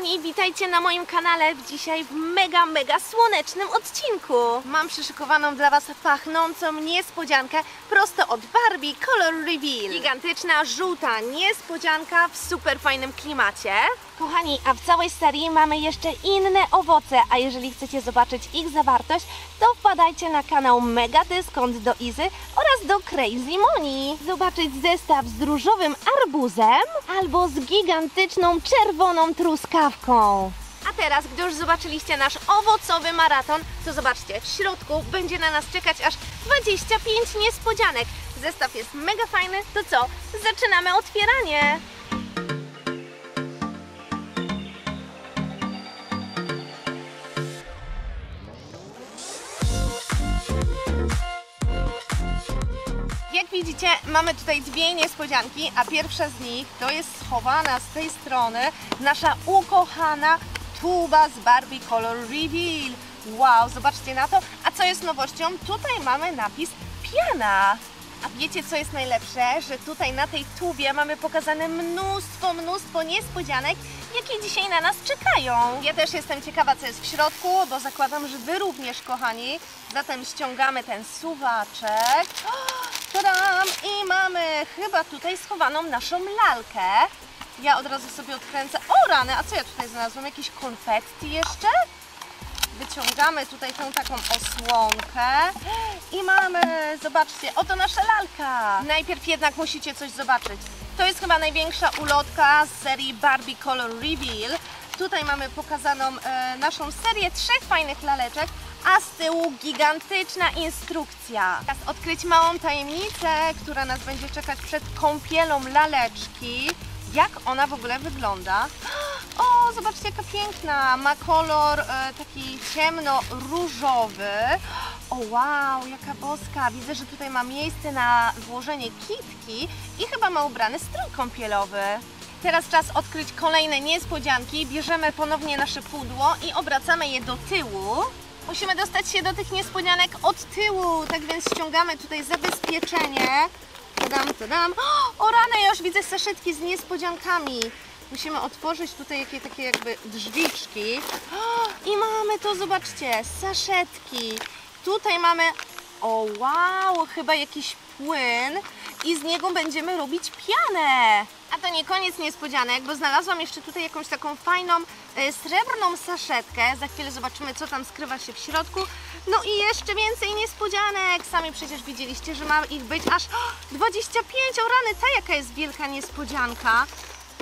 kochani, witajcie na moim kanale dzisiaj w mega, mega słonecznym odcinku. Mam przyszykowaną dla Was pachnącą niespodziankę prosto od Barbie Color Reveal. Gigantyczna, żółta niespodzianka w super fajnym klimacie. Kochani, a w całej serii mamy jeszcze inne owoce, a jeżeli chcecie zobaczyć ich zawartość, to wpadajcie na kanał Mega Dyskont do Izy oraz do Crazy Money. Zobaczyć zestaw z różowym arbuzem albo z gigantyczną czerwoną truskawką. A teraz, gdy już zobaczyliście nasz owocowy maraton, to zobaczcie, w środku będzie na nas czekać aż 25 niespodzianek. Zestaw jest mega fajny, to co? Zaczynamy otwieranie! Widzicie, mamy tutaj dwie niespodzianki, a pierwsza z nich to jest schowana z tej strony nasza ukochana tuba z Barbie Color Reveal. Wow, zobaczcie na to. A co jest nowością? Tutaj mamy napis piana. A wiecie co jest najlepsze? Że tutaj na tej tubie mamy pokazane mnóstwo, mnóstwo niespodzianek, jakie dzisiaj na nas czekają. Ja też jestem ciekawa, co jest w środku, bo zakładam, że Wy również, kochani. Zatem ściągamy ten suwaczek. Chyba tutaj schowaną naszą lalkę. Ja od razu sobie odkręcę. O rany, a co ja tutaj znalazłam? Jakieś konfetti jeszcze? Wyciągamy tutaj tą taką osłonkę i mamy, zobaczcie, oto nasza lalka. Najpierw jednak musicie coś zobaczyć. To jest chyba największa ulotka z serii Barbie Color Reveal. Tutaj mamy pokazaną e, naszą serię trzech fajnych laleczek, a z tyłu gigantyczna instrukcja. Teraz odkryć małą tajemnicę, która nas będzie czekać przed kąpielą laleczki. Jak ona w ogóle wygląda? O, zobaczcie jaka piękna! Ma kolor e, taki ciemno-różowy. O wow, jaka boska! Widzę, że tutaj ma miejsce na włożenie kitki i chyba ma ubrany strój kąpielowy. Teraz czas odkryć kolejne niespodzianki. Bierzemy ponownie nasze pudło i obracamy je do tyłu. Musimy dostać się do tych niespodzianek od tyłu, tak więc ściągamy tutaj zabezpieczenie. Tadam, tadam. O rany, ja już widzę saszetki z niespodziankami. Musimy otworzyć tutaj jakie takie jakby drzwiczki. I mamy to, zobaczcie, saszetki. Tutaj mamy, o wow, chyba jakiś płyn i z niego będziemy robić pianę. A to nie koniec niespodzianek, bo znalazłam jeszcze tutaj jakąś taką fajną e, srebrną saszetkę. Za chwilę zobaczymy, co tam skrywa się w środku. No i jeszcze więcej niespodzianek. Sami przecież widzieliście, że ma ich być aż o, 25. O rany, ta jaka jest wielka niespodzianka.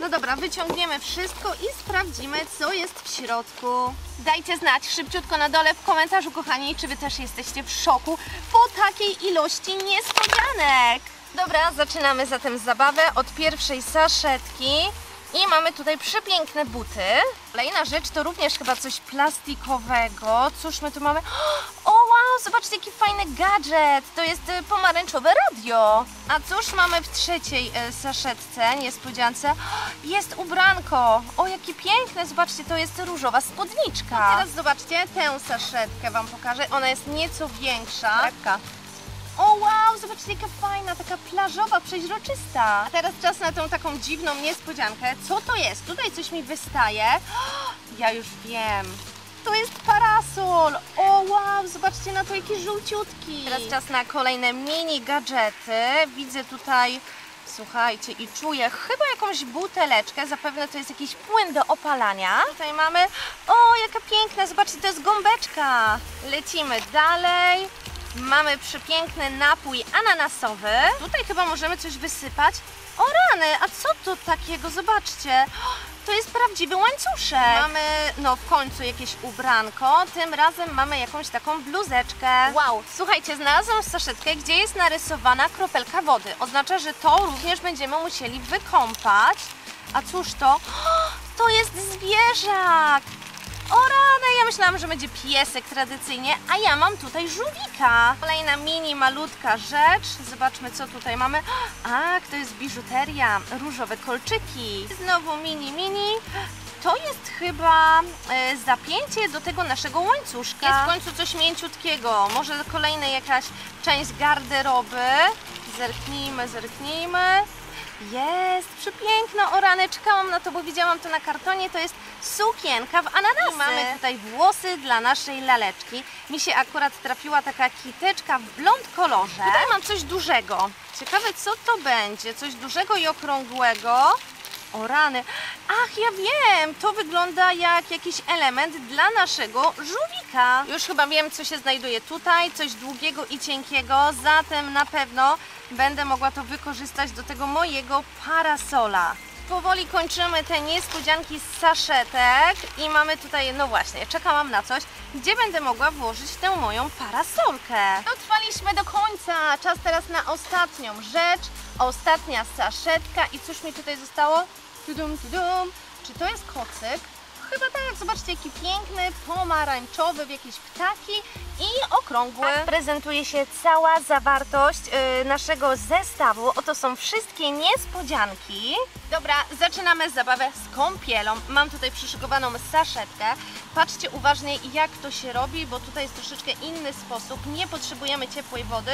No dobra, wyciągniemy wszystko i sprawdzimy, co jest w środku. Dajcie znać szybciutko na dole w komentarzu, kochani, czy Wy też jesteście w szoku po takiej ilości niespodzianek. Dobra, zaczynamy zatem zabawę od pierwszej saszetki. I mamy tutaj przepiękne buty. Kolejna rzecz to również chyba coś plastikowego. Cóż my tu mamy? O zobaczcie jaki fajny gadżet. To jest y, pomarańczowe radio. A cóż mamy w trzeciej y, saszetce, niespodziance? Jest ubranko. O, jakie piękne. Zobaczcie, to jest różowa spódniczka. A teraz zobaczcie, tę saszetkę Wam pokażę. Ona jest nieco większa. Taka. O wow, zobaczcie jaka fajna, taka plażowa, przeźroczysta. A teraz czas na tą taką dziwną niespodziankę. Co to jest? Tutaj coś mi wystaje. Ja już wiem. To jest parasol! O wow, zobaczcie na to jaki żółciutki. Teraz czas na kolejne mini gadżety. Widzę tutaj, słuchajcie, i czuję chyba jakąś buteleczkę. Zapewne to jest jakiś płyn do opalania. Tutaj mamy, o jaka piękna, zobaczcie, to jest gąbeczka. Lecimy dalej. Mamy przepiękny napój ananasowy. Tutaj chyba możemy coś wysypać. O rany, a co to takiego? Zobaczcie. To jest prawdziwy łańcuszek. Mamy, no w końcu jakieś ubranko. Tym razem mamy jakąś taką bluzeczkę. Wow, słuchajcie, znalazłam saszetkę, gdzie jest narysowana kropelka wody. Oznacza, że to również będziemy musieli wykąpać. A cóż to? To jest zwierzak! O rany, ja myślałam, że będzie piesek tradycyjnie, a ja mam tutaj żółwika. Kolejna mini, malutka rzecz. Zobaczmy, co tutaj mamy. A, to jest biżuteria, różowe kolczyki. Znowu mini, mini. To jest chyba e, zapięcie do tego naszego łańcuszka. Jest w końcu coś mięciutkiego. Może kolejna jakaś część garderoby. Zerknijmy, zerknijmy. Jest, przepiękna o rany, czekałam na to, bo widziałam to na kartonie. To jest sukienka w ananasy. I mamy tutaj włosy dla naszej laleczki. Mi się akurat trafiła taka kiteczka w blond kolorze. Tutaj mam coś dużego. Ciekawe co to będzie. Coś dużego i okrągłego. O rany. Ach, ja wiem, to wygląda jak jakiś element dla naszego żółwika. Już chyba wiem, co się znajduje tutaj, coś długiego i cienkiego, zatem na pewno będę mogła to wykorzystać do tego mojego parasola. Powoli kończymy te niespodzianki z saszetek i mamy tutaj, no właśnie, czekałam na coś, gdzie będę mogła włożyć tę moją parasolkę. Dotrwaliśmy do końca, czas teraz na ostatnią rzecz, ostatnia saszetka i cóż mi tutaj zostało? Tudum, tudum. Czy to jest kocyk? Chyba tak, zobaczcie jaki piękny, pomarańczowy, w jakieś ptaki i okrągły. Tak prezentuje się cała zawartość y, naszego zestawu. Oto są wszystkie niespodzianki. Dobra, zaczynamy zabawę z kąpielą. Mam tutaj przyszykowaną saszetkę. Patrzcie uważnie jak to się robi, bo tutaj jest troszeczkę inny sposób. Nie potrzebujemy ciepłej wody,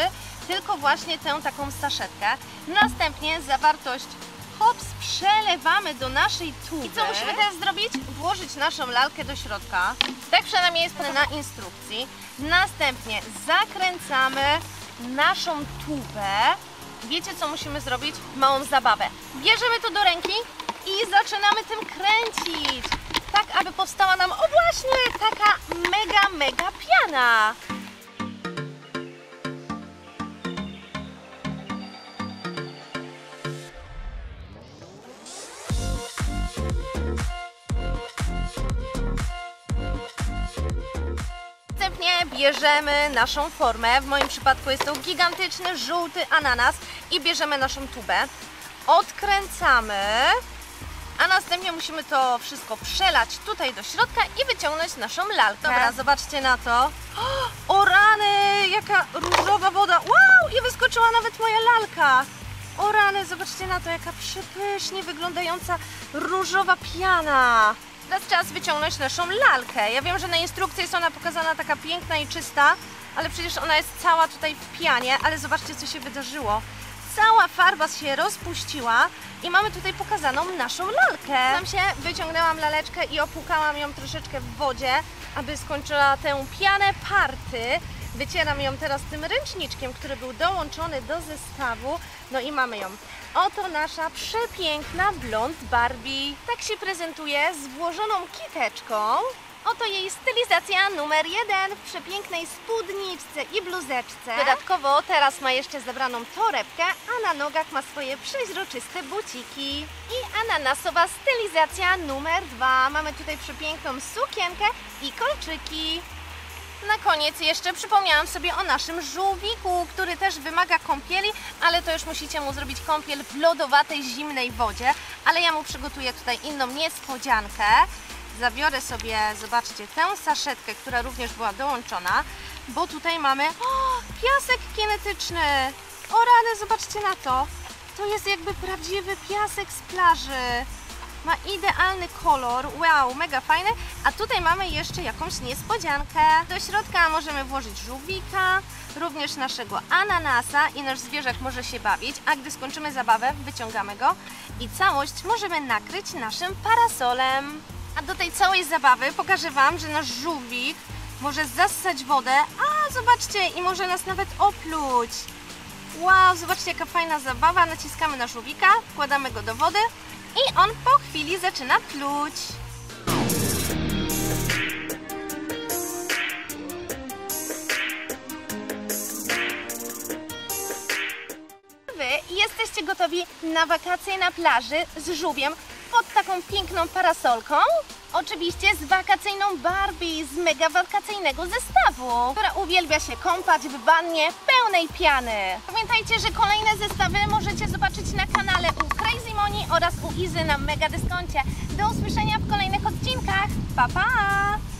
tylko właśnie tę taką saszetkę. Następnie zawartość hops, przelewamy do naszej tuby. I co musimy teraz zrobić? Włożyć naszą lalkę do środka. Tak przynajmniej jest na instrukcji. Następnie zakręcamy naszą tubę. Wiecie co musimy zrobić? Małą zabawę. Bierzemy to do ręki i zaczynamy tym kręcić. Tak, aby powstała nam, o właśnie, taka mega, mega piana. Bierzemy naszą formę. W moim przypadku jest to gigantyczny, żółty ananas i bierzemy naszą tubę. Odkręcamy, a następnie musimy to wszystko przelać tutaj do środka i wyciągnąć naszą lalkę. Dobra, zobaczcie na to. O rany, jaka różowa woda. Wow, i wyskoczyła nawet moja lalka. O rany, zobaczcie na to, jaka przepysznie wyglądająca różowa piana. Teraz czas wyciągnąć naszą lalkę. Ja wiem, że na instrukcji jest ona pokazana taka piękna i czysta, ale przecież ona jest cała tutaj w pianie, ale zobaczcie, co się wydarzyło. Cała farba się rozpuściła i mamy tutaj pokazaną naszą lalkę. Tam się wyciągnęłam laleczkę i opłukałam ją troszeczkę w wodzie, aby skończyła tę pianę party. Wycieram ją teraz tym ręczniczkiem, który był dołączony do zestawu. No i mamy ją. Oto nasza przepiękna blond Barbie. Tak się prezentuje z włożoną kiteczką. Oto jej stylizacja numer jeden w przepięknej spódniczce i bluzeczce. Dodatkowo teraz ma jeszcze zebraną torebkę, a na nogach ma swoje przeźroczyste buciki. I ananasowa stylizacja numer dwa. Mamy tutaj przepiękną sukienkę i kolczyki. Na koniec jeszcze przypomniałam sobie o naszym żółwiku, który też wymaga kąpieli, ale to już musicie mu zrobić kąpiel w lodowatej, zimnej wodzie. Ale ja mu przygotuję tutaj inną niespodziankę. Zabiorę sobie, zobaczcie, tę saszetkę, która również była dołączona, bo tutaj mamy o, piasek kinetyczny. O rany, zobaczcie na to. To jest jakby prawdziwy piasek z plaży. Ma idealny kolor, wow, mega fajny. A tutaj mamy jeszcze jakąś niespodziankę. Do środka możemy włożyć żółwika, również naszego ananasa i nasz zwierzak może się bawić, a gdy skończymy zabawę, wyciągamy go i całość możemy nakryć naszym parasolem. A do tej całej zabawy pokażę Wam, że nasz żółwik może zassać wodę, a zobaczcie, i może nas nawet opluć. Wow, zobaczcie jaka fajna zabawa. Naciskamy na żółwika, wkładamy go do wody i on po chwili zaczyna pluć. Wy jesteście gotowi na wakacje na plaży z żółwiem pod taką piękną parasolką? Oczywiście z wakacyjną Barbie z mega wakacyjnego zestawu, która uwielbia się kąpać w wannie pełnej piany. Pamiętajcie, że kolejne zestawy możecie zobaczyć na kanale u Crazy Moni oraz u Izy na mega dyskoncie. Do usłyszenia w kolejnych odcinkach. Pa pa!